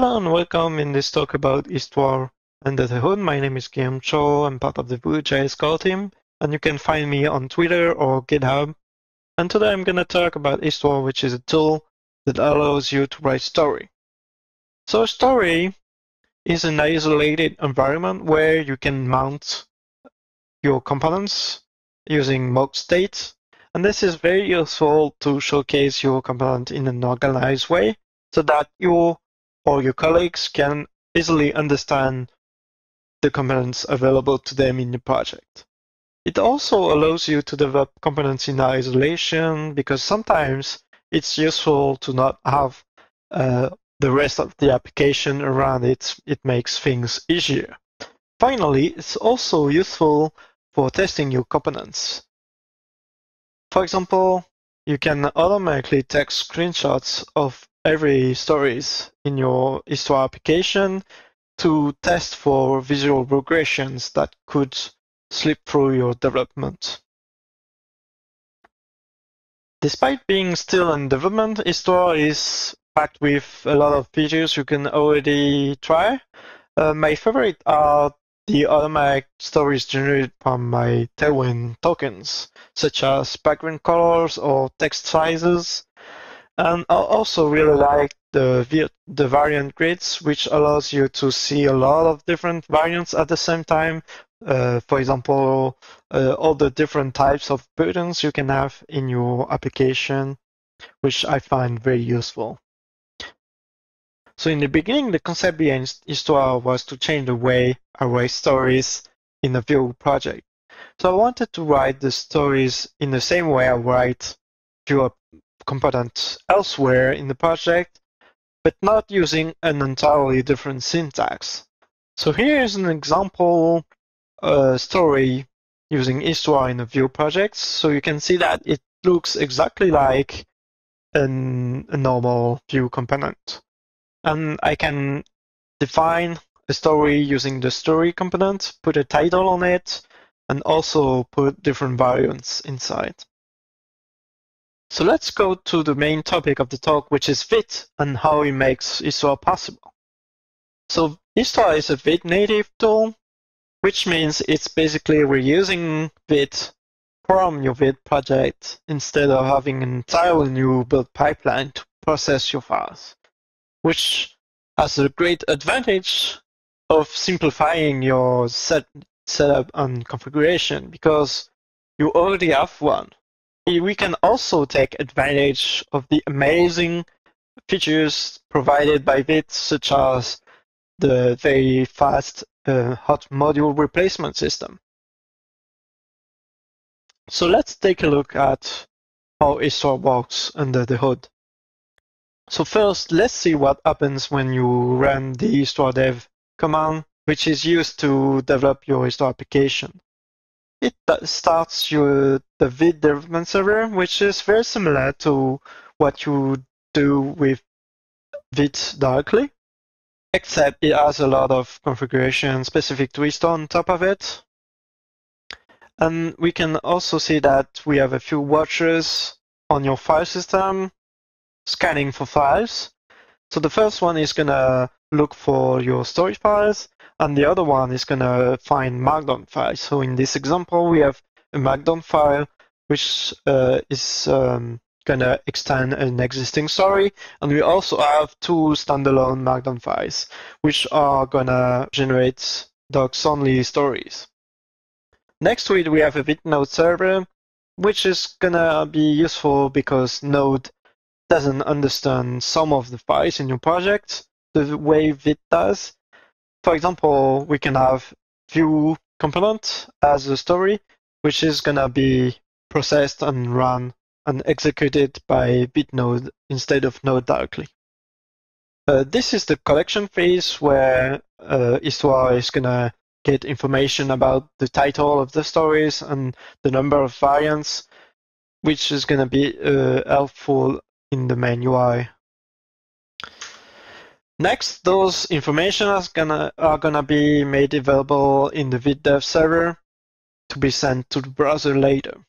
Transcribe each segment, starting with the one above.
Hello and welcome in this talk about Histoire under the hood. My name is Guillaume Chau. I'm part of the Vue.js core team, and you can find me on Twitter or GitHub. And today I'm going to talk about Histoire, which is a tool that allows you to write story. So story is an isolated environment where you can mount your components using mock state. And this is very useful to showcase your component in an organized way so that you or your colleagues can easily understand the components available to them in the project. It also allows you to develop components in isolation because sometimes it's useful to not have uh, the rest of the application around it. It makes things easier. Finally, it's also useful for testing your components. For example, you can automatically take screenshots of every stories in your Histoire application to test for visual regressions that could slip through your development. Despite being still in development, Histoire is packed with a lot of features you can already try. Uh, my favorite are the automatic stories generated from my Tailwind tokens, such as background colors or text sizes. And I also really like the, the variant grids, which allows you to see a lot of different variants at the same time. Uh, for example, uh, all the different types of buttons you can have in your application, which I find very useful. So in the beginning, the concept behind Histoire was to change the way I write stories in a Vue project. So I wanted to write the stories in the same way I write Vue component elsewhere in the project, but not using an entirely different syntax. So here is an example uh, story using Histoire in a Vue project. So you can see that it looks exactly like an, a normal Vue component. And I can define a story using the story component, put a title on it, and also put different variants inside. So let's go to the main topic of the talk, which is Vite and how it makes Histoire possible. So Histoire is a Vite native tool, which means it's basically reusing Vite from your Vite project instead of having an entirely new build pipeline to process your files, which has a great advantage of simplifying your set, setup and configuration because you already have one we can also take advantage of the amazing features provided by Vite, such as the very fast uh, hot module replacement system. So let's take a look at how Histoire works under the hood. So first, let's see what happens when you run the Histoire dev command, which is used to develop your Histoire application. It starts your the Vite development server, which is very similar to what you do with Vite directly, except it has a lot of configuration specific Histoire on top of it. And we can also see that we have a few watchers on your file system scanning for files. So the first one is going to look for your storage files and the other one is going to find Markdown files. So in this example, we have a Markdown file which uh, is um, going to extend an existing story, and we also have two standalone Markdown files which are going to generate docs-only stories. Next to it, we have a Vite-Node server, which is going to be useful because Node doesn't understand some of the files in your project the way Vite does. For example, we can have Vue component as a story, which is going to be processed and run and executed by Node instead of Node directly. Uh, this is the collection phase where uh, Histoire is going to get information about the title of the stories and the number of variants, which is going to be uh, helpful in the main UI. Next, those information is gonna, are gonna be made available in the ViteDev server to be sent to the browser later.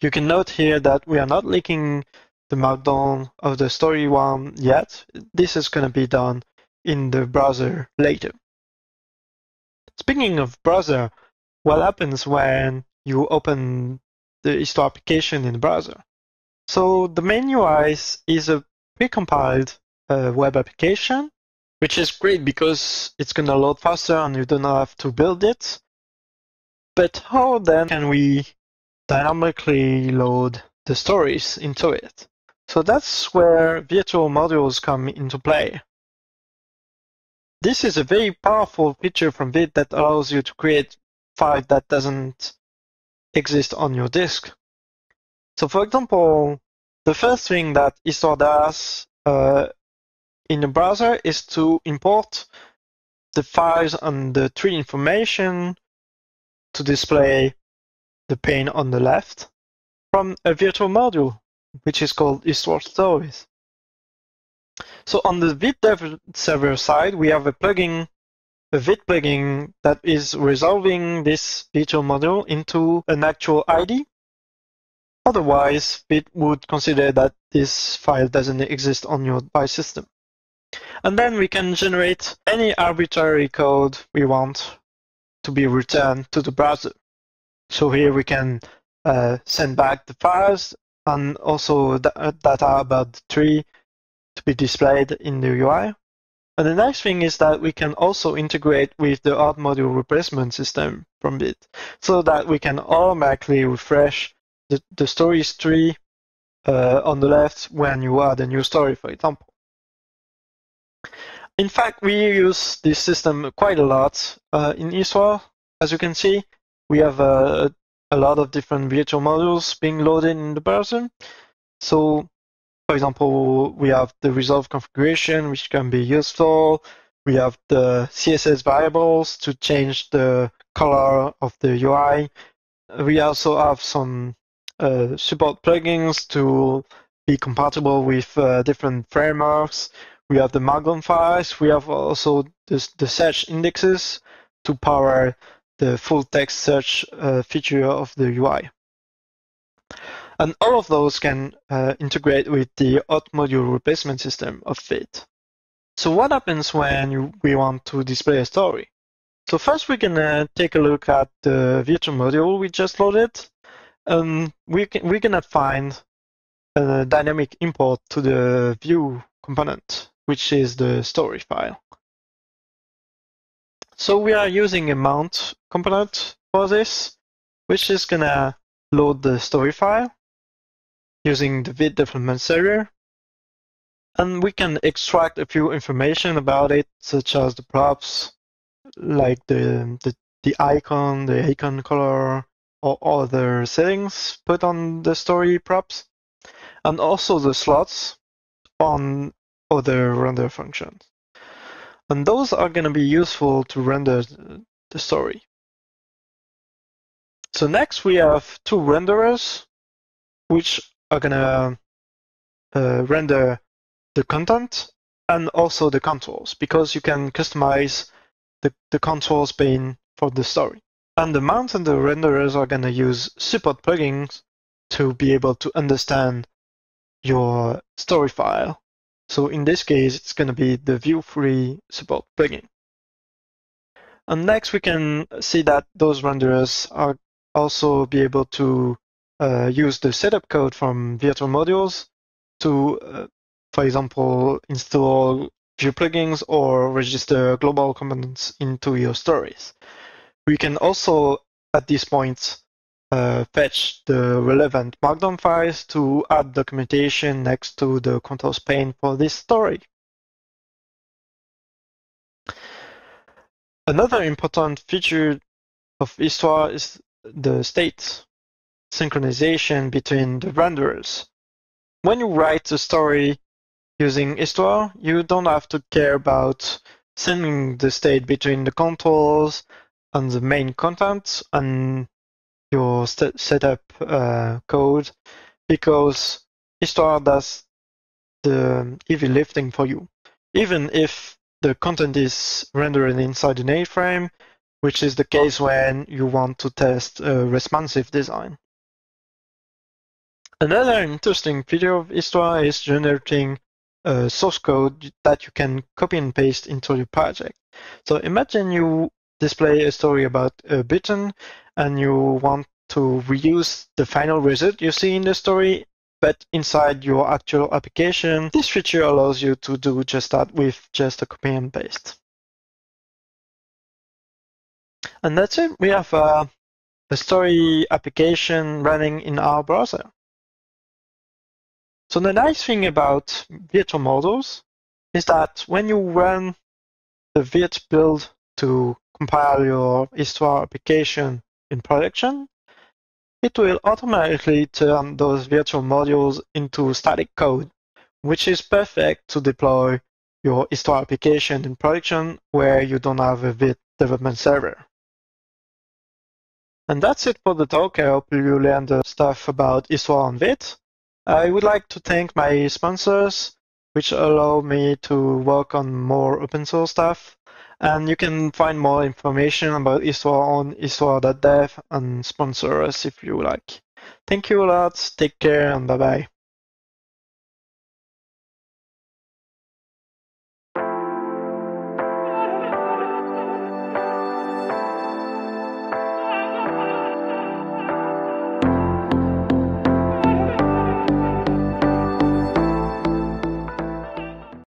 You can note here that we are not linking the markdown of the story one yet. This is going to be done in the browser later. Speaking of browser, what happens when you open the Histoire application in the browser? So the main UI is a precompiled uh, web application, which is great because it's going to load faster and you don't have to build it. But how then can we dynamically load the stories into it? So that's where virtual modules come into play. This is a very powerful feature from Vite that allows you to create file that doesn't exist on your disk. So for example, the first thing that Histoire does uh, in the browser is to import the files and the tree information to display the pane on the left from a virtual module which is called Histoire Stories. So on the Vite dev server side, we have a plugin, a Vite plugin that is resolving this virtual module into an actual ID. Otherwise, Vite would consider that this file doesn't exist on your file system. And then we can generate any arbitrary code we want to be returned to the browser. So here we can uh, send back the files and also uh, data about the tree to be displayed in the UI. And the next thing is that we can also integrate with the hot module replacement system from Vite so that we can automatically refresh the, the stories tree uh, on the left when you add a new story, for example. In fact, we use this system quite a lot uh, in Histoire. As you can see, we have a, a lot of different virtual modules being loaded in the browser. So, for example, we have the resolve configuration, which can be useful. We have the CSS variables to change the color of the UI. We also have some uh, support plugins to be compatible with uh, different frameworks. We have the Markdown files. We have also this, the search indexes to power the full text search uh, feature of the UI. And all of those can uh, integrate with the hot module replacement system of Vite. So what happens when you, we want to display a story? So first we're gonna take a look at the virtual module we just loaded. Um, we can, we're gonna find a dynamic import to the Vue component, which is the story file. So we are using a mount component for this, which is gonna load the story file using the Vite development server. And we can extract a few information about it, such as the props, like the, the, the icon, the icon color, or other settings put on the story props, and also the slots on other render functions. And those are going to be useful to render the story. So next we have two renderers, which are going to uh, render the content and also the controls, because you can customize the, the controls pane for the story. And the mount and the renderers are going to use support plugins to be able to understand your story file so in this case, it's going to be the Vue 3 support plugin. And next, we can see that those renderers are also be able to uh, use the setup code from virtual modules to, uh, for example, install Vue plugins or register global components into your stories. We can also, at this point, uh, fetch the relevant Markdown files to add documentation next to the controls pane for this story. Another important feature of Histoire is the state synchronization between the renderers. When you write a story using Histoire, you don't have to care about sending the state between the controls and the main content and your setup uh, code because Histoire does the heavy lifting for you. Even if the content is rendered inside an iframe, which is the case when you want to test a responsive design. Another interesting feature of Histoire is generating a source code that you can copy and paste into your project. So imagine you display a story about a button and you want to reuse the final result you see in the story but inside your actual application, this feature allows you to do just that with just a copy and paste. And that's it. We have uh, a, a story application running in our browser. So the nice thing about virtual modules is that when you run the Vite build to compile your Histoire application in production, it will automatically turn those virtual modules into static code, which is perfect to deploy your Histoire application in production where you don't have a Vite development server. And that's it for the talk. I hope you learned the stuff about Histoire and Vite. I would like to thank my sponsors, which allow me to work on more open source stuff. And you can find more information about Histoire on histoire.dev and sponsor us if you like. Thank you a lot. Take care and bye bye.